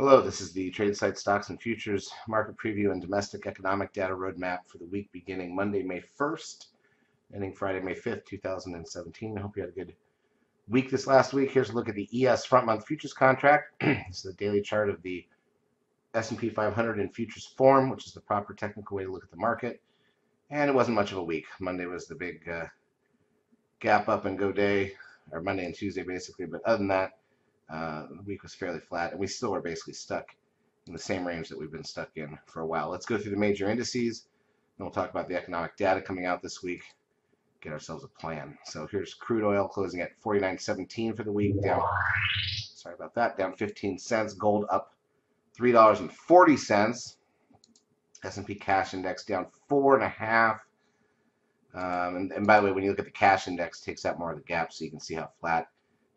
Hello, this is the TradeSight Stocks and Futures Market Preview and Domestic Economic Data Roadmap for the week beginning Monday, May 1st, ending Friday, May 5th, 2017. I hope you had a good week this last week. Here's a look at the ES front month futures contract. this is the daily chart of the S&P 500 in futures form, which is the proper technical way to look at the market. And it wasn't much of a week. Monday was the big uh, gap up and go day, or Monday and Tuesday basically. But other than that, uh, the week was fairly flat, and we still are basically stuck in the same range that we've been stuck in for a while. Let's go through the major indices, and we'll talk about the economic data coming out this week, get ourselves a plan. So here's crude oil closing at 49.17 for the week, down, sorry about that, down 15 cents. Gold up $3.40. S&P cash index down four and a half. Um, and, and by the way, when you look at the cash index, takes out more of the gap so you can see how flat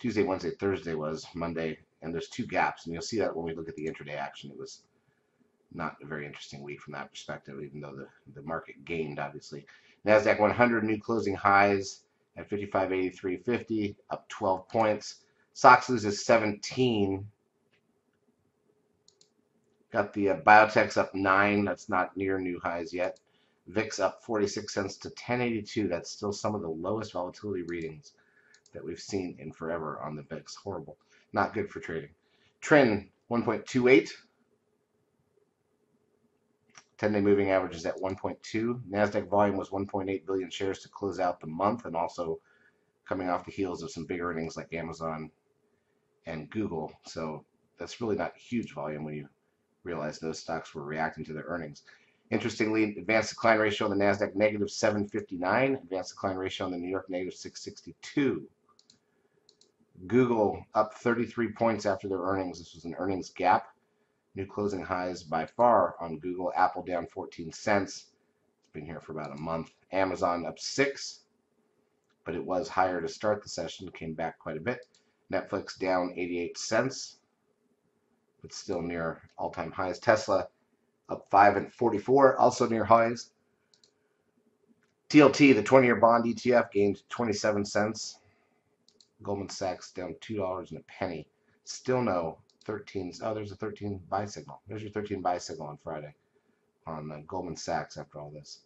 Tuesday, Wednesday, Thursday was Monday, and there's two gaps, and you'll see that when we look at the intraday action. It was not a very interesting week from that perspective, even though the, the market gained, obviously. NASDAQ 100 new closing highs at 55.83.50, up 12 points. SOX loses 17. Got the uh, biotechs up 9. That's not near new highs yet. VIX up 46 cents to 1082. That's still some of the lowest volatility readings that we've seen in forever on the VIX. Horrible. Not good for trading. Trend 1.28. 10-day moving average is at 1.2. NASDAQ volume was 1.8 billion shares to close out the month and also coming off the heels of some big earnings like Amazon and Google. So that's really not huge volume when you realize those stocks were reacting to their earnings. Interestingly, advanced decline ratio on the NASDAQ negative 759, advanced decline ratio on the New York negative 662. Google up 33 points after their earnings. This was an earnings gap. New closing highs by far on Google. Apple down 14 cents. It's been here for about a month. Amazon up 6, but it was higher to start the session. Came back quite a bit. Netflix down 88 cents, but still near all-time highs. Tesla up 5 and 44, also near highs. TLT, the 20-year bond ETF, gained 27 cents. Goldman Sachs down two dollars and a penny. Still no 13s. Oh, there's a 13 buy signal. There's your 13 buy signal on Friday on uh, Goldman Sachs after all this.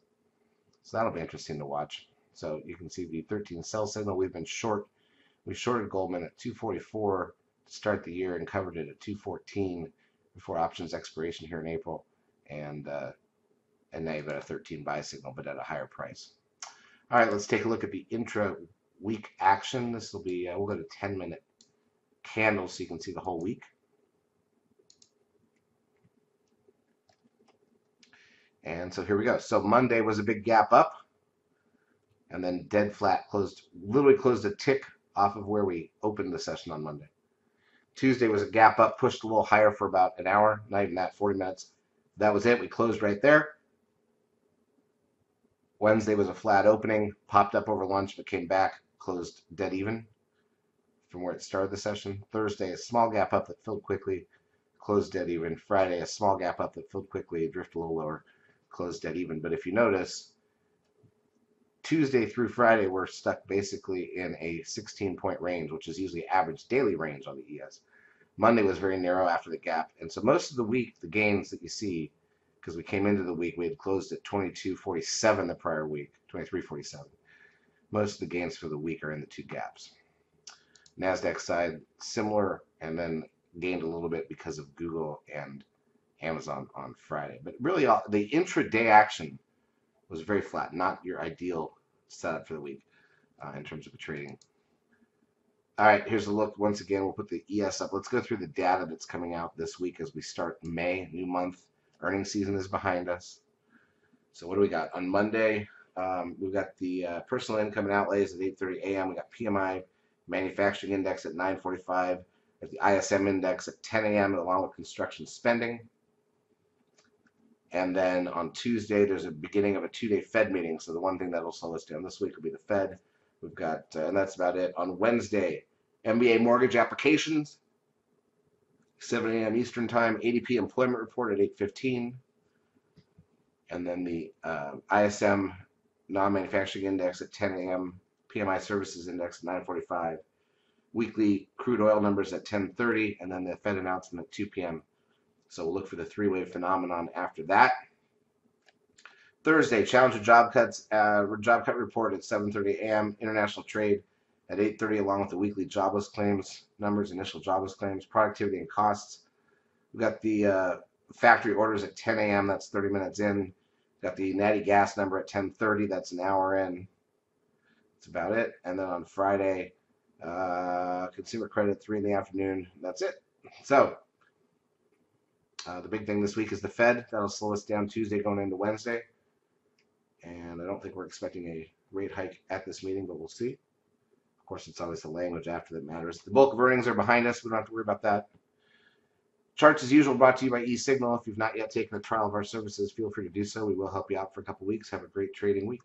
So that'll be interesting to watch. So you can see the 13 sell signal. We've been short. We shorted Goldman at 244 to start the year and covered it at 214 before options expiration here in April. And uh, and now you've got a 13 buy signal, but at a higher price. All right, let's take a look at the intra week action. This will be, uh, we'll go to 10 minute candles so you can see the whole week. And so here we go. So Monday was a big gap up and then dead flat closed, literally closed a tick off of where we opened the session on Monday. Tuesday was a gap up, pushed a little higher for about an hour, not even that, 40 minutes. That was it. We closed right there. Wednesday was a flat opening, popped up over lunch, but came back, closed dead even from where it started the session. Thursday, a small gap up that filled quickly, closed dead even. Friday, a small gap up that filled quickly, drift a little lower, closed dead even. But if you notice, Tuesday through Friday, we're stuck basically in a 16 point range, which is usually average daily range on the ES. Monday was very narrow after the gap. And so most of the week, the gains that you see, because we came into the week, we had closed at 22.47 the prior week, 23.47 most of the gains for the week are in the two gaps. NASDAQ side, similar, and then gained a little bit because of Google and Amazon on Friday. But really, all, the intraday action was very flat, not your ideal setup for the week uh, in terms of the trading. All right, here's a look. Once again, we'll put the ES up. Let's go through the data that's coming out this week as we start May, new month. Earnings season is behind us. So what do we got? On Monday, um, we've got the uh, personal income and outlays at 8:30 a.m. We got PMI manufacturing index at 9:45. At the ISM index at 10 a.m. along with construction spending. And then on Tuesday, there's a beginning of a two-day Fed meeting. So the one thing that'll slow us down this week will be the Fed. We've got, uh, and that's about it. On Wednesday, MBA mortgage applications, 7 a.m. Eastern Time. ADP employment report at 8:15. And then the uh, ISM non-manufacturing index at 10 a.m., PMI services index at 9:45, weekly crude oil numbers at 10:30, and then the Fed announcement at 2 p.m. So we'll look for the three wave phenomenon after that. Thursday, Challenger job cuts, uh, job cut report at 7:30 a.m. International trade at 8:30, along with the weekly jobless claims numbers, initial jobless claims, productivity and costs. We've got the uh, factory orders at 10 a.m. That's 30 minutes in. Got the natty gas number at 10:30. That's an hour in. That's about it. And then on Friday, uh, consumer credit three in the afternoon. That's it. So uh, the big thing this week is the Fed. That'll slow us down Tuesday going into Wednesday. And I don't think we're expecting a rate hike at this meeting, but we'll see. Of course, it's always the language after that matters. The bulk of earnings are behind us. We don't have to worry about that. Charts as usual brought to you by eSignal. If you've not yet taken a trial of our services, feel free to do so. We will help you out for a couple weeks. Have a great trading week.